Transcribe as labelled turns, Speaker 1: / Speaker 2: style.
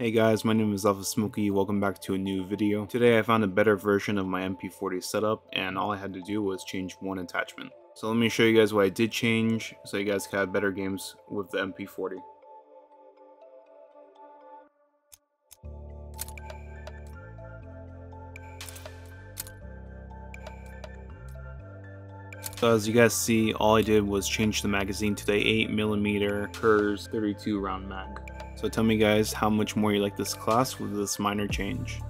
Speaker 1: Hey guys, my name is Alpha Smokey, welcome back to a new video. Today I found a better version of my MP40 setup and all I had to do was change one attachment. So let me show you guys what I did change so you guys can have better games with the MP40. So as you guys see, all I did was change the magazine to the 8mm Kurz 32 round mag. So tell me guys how much more you like this class with this minor change.